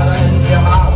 大家。有意见